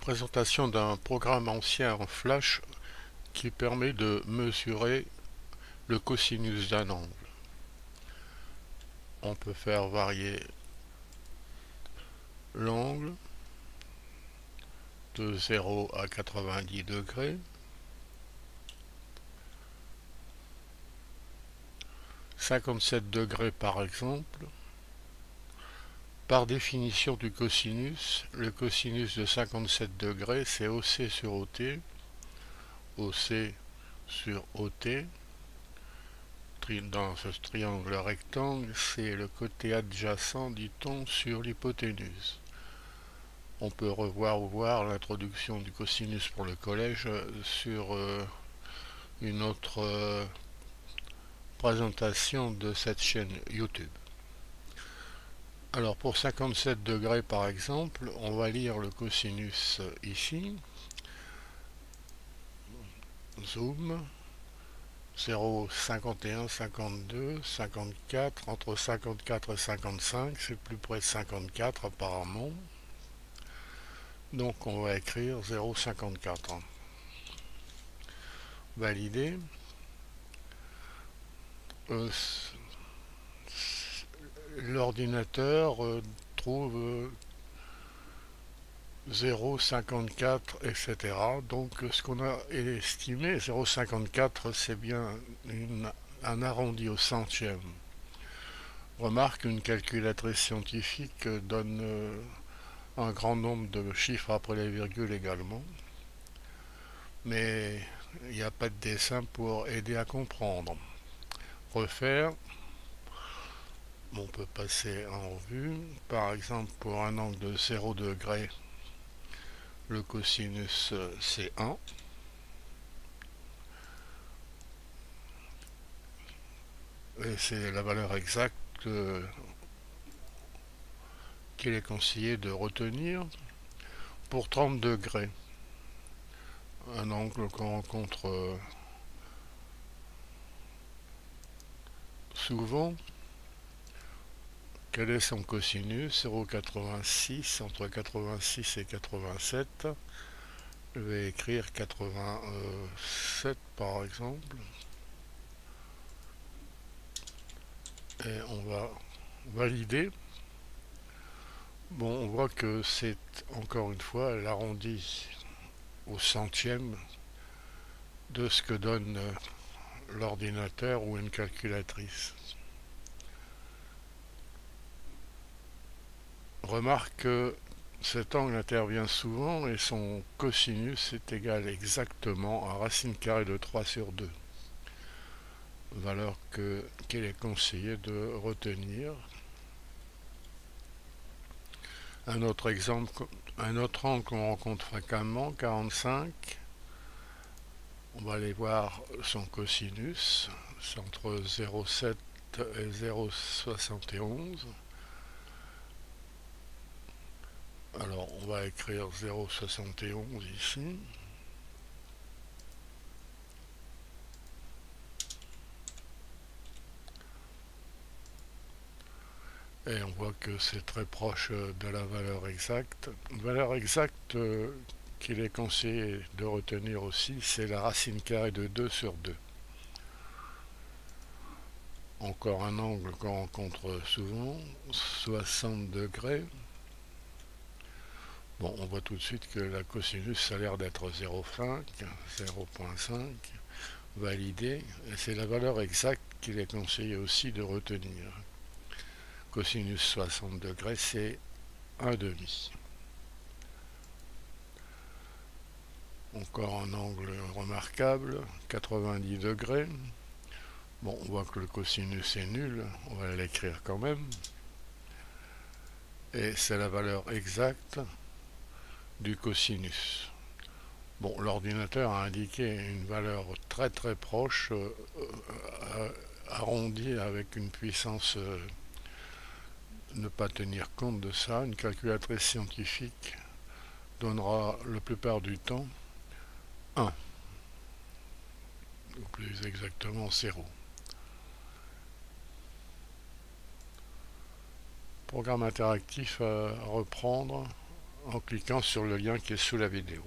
Présentation d'un programme ancien en Flash qui permet de mesurer le cosinus d'un angle. On peut faire varier l'angle de 0 à 90 degrés. « 57 degrés par exemple. Par définition du cosinus, le cosinus de 57 degrés, c'est OC sur OT, OC sur OT. Dans ce triangle rectangle, c'est le côté adjacent, dit-on, sur l'hypoténuse. On peut revoir ou voir l'introduction du cosinus pour le collège sur euh, une autre euh, présentation de cette chaîne YouTube. Alors pour 57 degrés par exemple, on va lire le cosinus ici. Zoom. 0, 51, 52, 54, entre 54 et 55, c'est plus près de 54 apparemment. Donc on va écrire 0,54. Valider. Euh, l'ordinateur euh, trouve 0,54 etc. Donc ce qu'on a estimé, 0,54 c'est bien un arrondi au centième. Remarque, une calculatrice scientifique donne euh, un grand nombre de chiffres après les virgules également. Mais il n'y a pas de dessin pour aider à comprendre. Refaire, on peut passer en vue. Par exemple, pour un angle de 0 degré, le cosinus c'est 1. Et c'est la valeur exacte qu'il est conseillé de retenir. Pour 30 degrés, un angle qu'on rencontre euh, souvent, quel est son cosinus 0,86 entre 86 et 87. Je vais écrire 87 par exemple. Et on va valider. Bon, on voit que c'est encore une fois l'arrondi au centième de ce que donne l'ordinateur ou une calculatrice. Remarque que cet angle intervient souvent et son cosinus est égal exactement à racine carrée de 3 sur 2. Valeur qu'il est conseillé de retenir. Un autre exemple, un autre angle qu'on rencontre fréquemment, 45. On va aller voir son cosinus, c'est entre 0,7 et 0,71. Alors, on va écrire 0,71 ici. Et on voit que c'est très proche de la valeur exacte. Une valeur exacte euh, qu'il est conseillé de retenir aussi, c'est la racine carrée de 2 sur 2. Encore un angle qu'on rencontre souvent, 60 degrés. Bon, on voit tout de suite que la cosinus a l'air d'être 0,5, 0.5, validé, c'est la valeur exacte qu'il est conseillé aussi de retenir. Cosinus 60 degrés, c'est 1,5. Encore un angle remarquable, 90 degrés. Bon, on voit que le cosinus est nul, on va l'écrire quand même. Et c'est la valeur exacte du cosinus. Bon, l'ordinateur a indiqué une valeur très très proche, euh, euh, arrondie avec une puissance euh, ne pas tenir compte de ça. Une calculatrice scientifique donnera la plupart du temps 1, ou plus exactement 0. Programme interactif à reprendre en cliquant sur le lien qui est sous la vidéo.